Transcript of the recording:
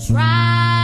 Try.